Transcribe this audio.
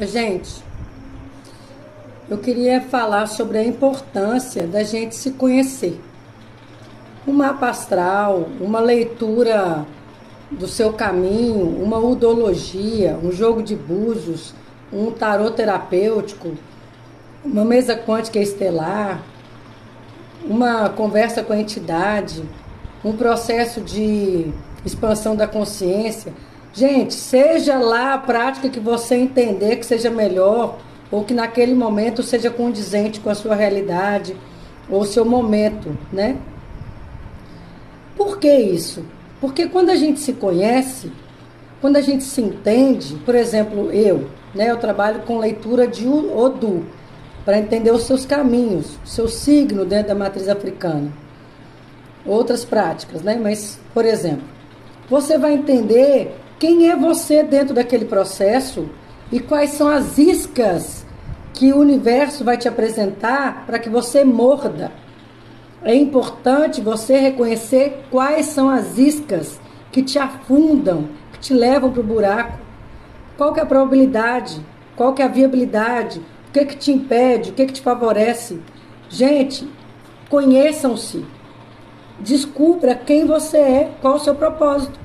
Gente, eu queria falar sobre a importância da gente se conhecer. Um mapa astral, uma leitura do seu caminho, uma udologia, um jogo de búzios, um tarô terapêutico, uma mesa quântica estelar, uma conversa com a entidade, um processo de expansão da consciência Gente, seja lá a prática que você entender que seja melhor, ou que naquele momento seja condizente com a sua realidade, ou seu momento, né? Por que isso? Porque quando a gente se conhece, quando a gente se entende, por exemplo, eu, né, eu trabalho com leitura de Odu, para entender os seus caminhos, seu signo dentro da matriz africana. Outras práticas, né? Mas, por exemplo, você vai entender quem é você dentro daquele processo e quais são as iscas que o universo vai te apresentar para que você morda. É importante você reconhecer quais são as iscas que te afundam, que te levam para o buraco. Qual que é a probabilidade? Qual que é a viabilidade? O que que te impede? O que que te favorece? Gente, conheçam-se. Descubra quem você é, qual o seu propósito.